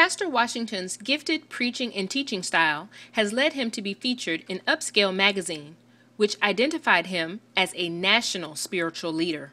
Pastor Washington's gifted preaching and teaching style has led him to be featured in Upscale magazine, which identified him as a national spiritual leader.